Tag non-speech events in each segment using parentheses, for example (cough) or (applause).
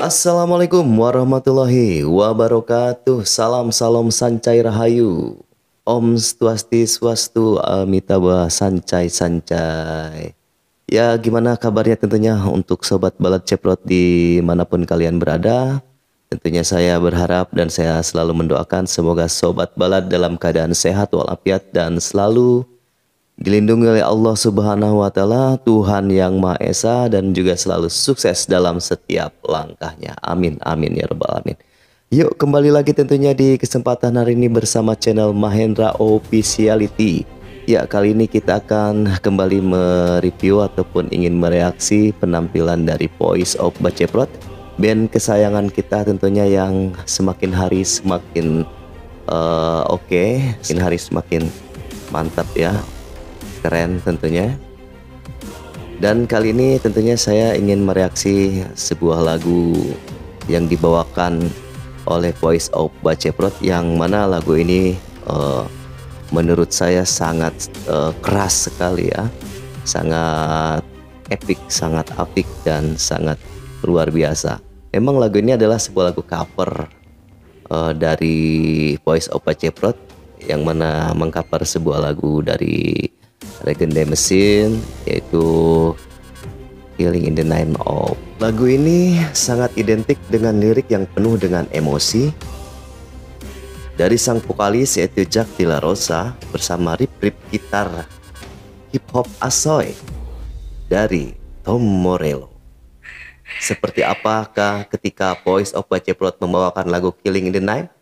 Assalamualaikum warahmatullahi wabarakatuh. Salam salam sancai rahayu. Om Swasti Swastu Amitabha Sancai Sancai. Ya gimana kabarnya tentunya untuk sobat balad ceprot di mana pun kalian berada. Tentunya saya berharap dan saya selalu mendoakan semoga sobat balad dalam keadaan sehat walafiat dan selalu dilindungi oleh Allah Subhanahu wa taala, Tuhan yang Maha Esa dan juga selalu sukses dalam setiap langkahnya. Amin amin ya rabbal alamin. Yuk kembali lagi tentunya di kesempatan hari ini bersama channel Mahendra Officiality. Ya kali ini kita akan kembali mereview ataupun ingin mereaksi penampilan dari Voice of Baceprot band kesayangan kita tentunya yang semakin hari semakin uh, oke, okay, semakin hari semakin mantap ya keren tentunya. Dan kali ini tentunya saya ingin mereaksi sebuah lagu yang dibawakan oleh Voice of Baceprot yang mana lagu ini uh, menurut saya sangat uh, keras sekali ya. Sangat epic, sangat apik dan sangat luar biasa. Memang lagu ini adalah sebuah lagu cover uh, dari Voice of Baceprot yang mana mengcover sebuah lagu dari Legenda Mesin yaitu Healing in the Name of. Lagu ini sangat identik dengan lirik yang penuh dengan emosi dari sang vokalis yaitu Jack De Rosa bersama rip-rip gitar hip hop asoy dari Tom Morello. Seperti apakah ketika Voice of Baceprot membawakan lagu Killing in the Night?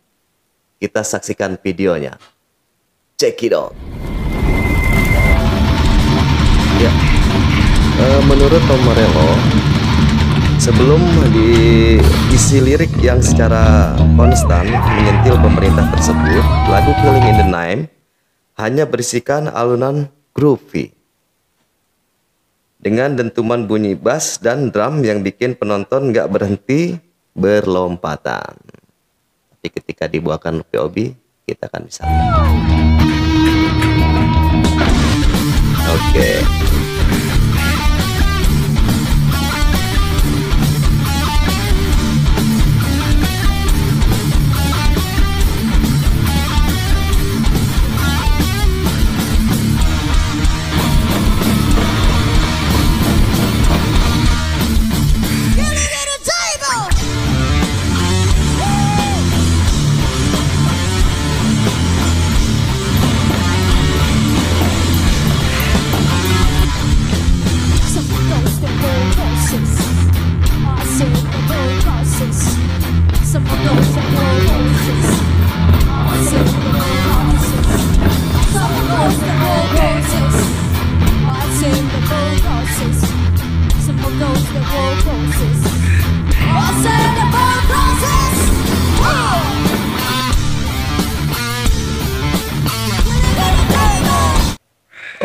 Kita saksikan videonya. Check it out. Uh, menurut Tom Morello, sebelum diisi lirik yang secara konstan menyentil pemerintah tersebut, lagu Killing in the Name hanya berisikan alunan groovy dengan dentuman bunyi bass dan drum yang bikin penonton nggak berhenti berlompatan. Tapi ketika dibawakan POB, kita akan bisa. Oke. Okay.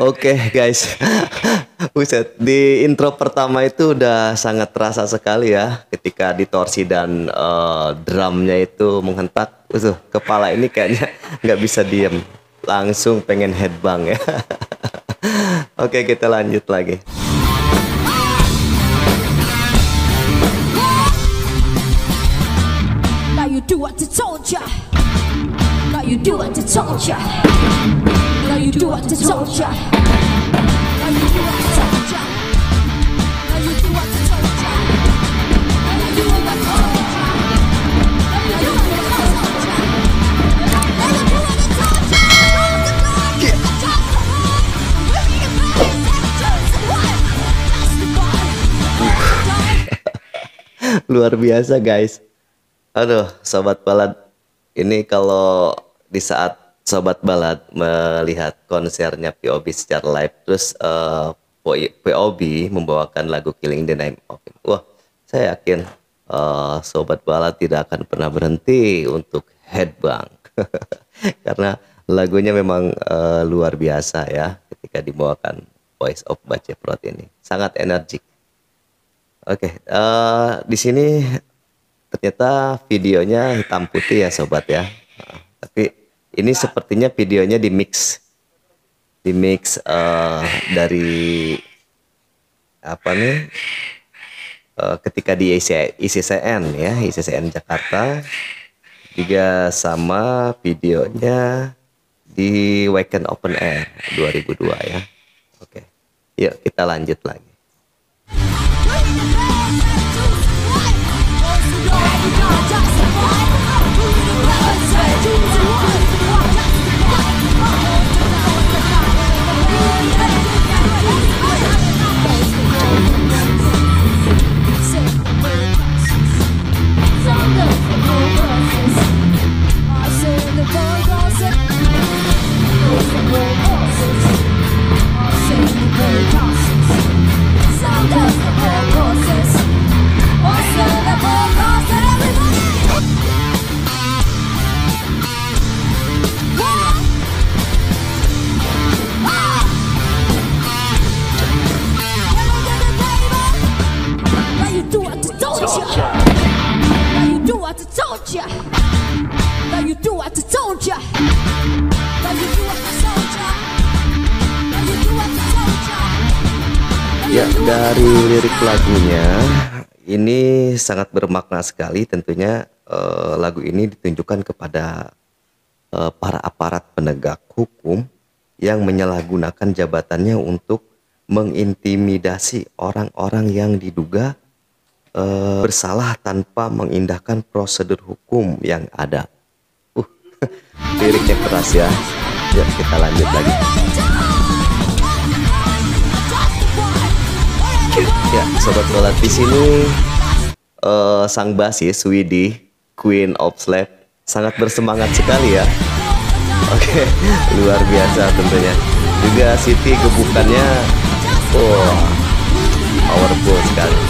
Oke okay, guys, (laughs) Buset, di intro pertama itu udah sangat terasa sekali ya ketika ditorsi dan uh, drumnya itu menghentak. Usuh, kepala ini kayaknya (laughs) nggak bisa diem, langsung pengen headbang ya. (laughs) Oke okay, kita lanjut lagi. Now you do what I told ya. Now you do what I told ya. Luar biasa guys. Aduh, sobat balad. Ini kalau di saat sobat balad melihat konsernya POB secara live terus uh, eh, POB membawakan lagu Killing the Name of Him. Wah, saya yakin uh, sobat balad tidak akan pernah berhenti untuk headbang (laughs) karena lagunya memang uh, luar biasa ya ketika dibawakan Voice of Baceprot ini sangat energik. Oke, okay, uh, di sini ternyata videonya hitam putih ya sobat ya, uh, tapi ini sepertinya videonya di mix, di mix uh, dari apa nih? uh, ketika di ICCN ya ICCN Jakarta. Juga sama videonya di Weekend Open Air 2002 ya. Oke yuk kita lanjut lagi Ya, dari lirik lagunya ini sangat bermakna sekali tentunya uh, lagu ini ditunjukkan kepada uh, para aparat penegak hukum yang menyalahgunakan jabatannya untuk mengintimidasi orang-orang yang diduga uh, bersalah tanpa mengindahkan prosedur hukum yang ada. Uh, (laughs) liriknya keras ya. Ya, kita lanjut lagi. Ya, sobat sholat di sini uh, sang basis Widi Queen of Slap sangat bersemangat sekali ya. Oke, okay, (laughs) luar biasa tentunya. Juga Siti gebukannya, oh, powerful sekali.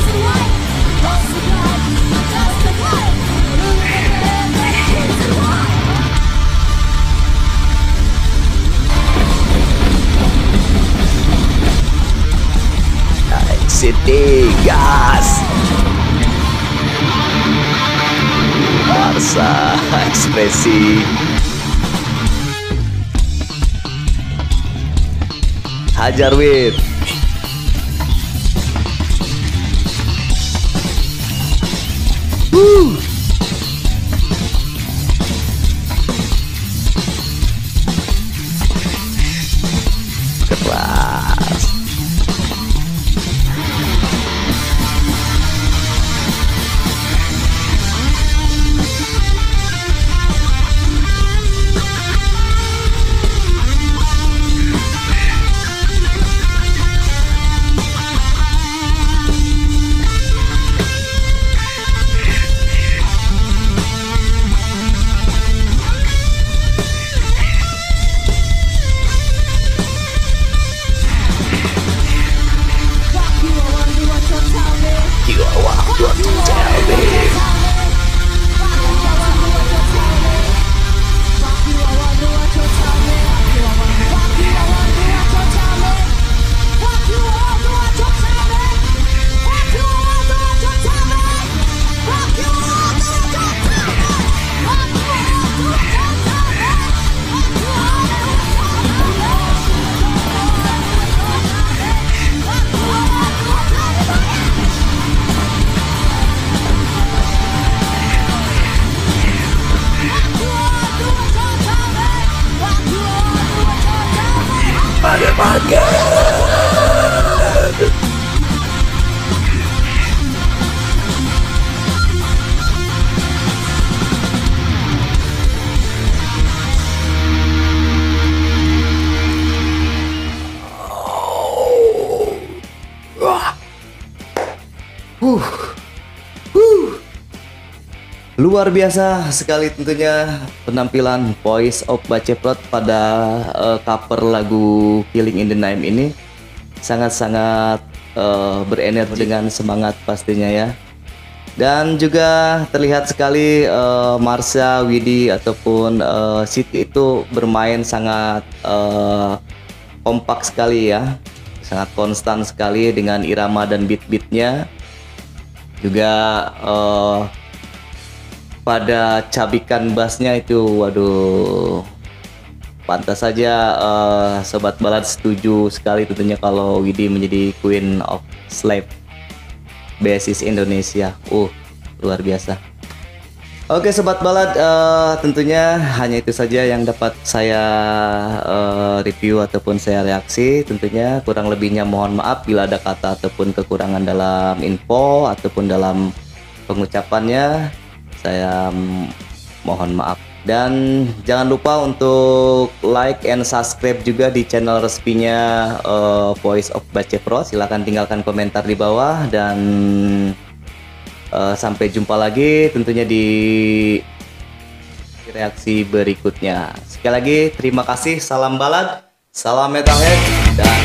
City gas. Barca ekspresi. Hajar Wit. Luar biasa sekali tentunya penampilan Voice of Baceprot pada uh, cover lagu Killing in the Name ini sangat-sangat uh, berenergi dengan semangat pastinya ya. Dan juga terlihat sekali uh, Marsha, Widi ataupun uh, Siti itu bermain sangat uh, kompak sekali ya. Sangat konstan sekali dengan irama dan beat-beatnya. Juga uh, pada cabikan bassnya itu waduh pantas saja uh, sobat balad setuju sekali tentunya kalau Widi menjadi Queen of Slave basis Indonesia. Uh, luar biasa. Oke sobat balad, uh, tentunya hanya itu saja yang dapat saya uh, review ataupun saya reaksi. Tentunya kurang lebihnya mohon maaf bila ada kata ataupun kekurangan dalam info ataupun dalam pengucapannya. Saya mohon maaf. Dan jangan lupa untuk like and subscribe juga di channel resminya uh, Voice of Bace Pro. Silahkan tinggalkan komentar di bawah dan uh, sampai jumpa lagi tentunya di reaksi berikutnya. Sekali lagi terima kasih, salam balad, salam metalhead dan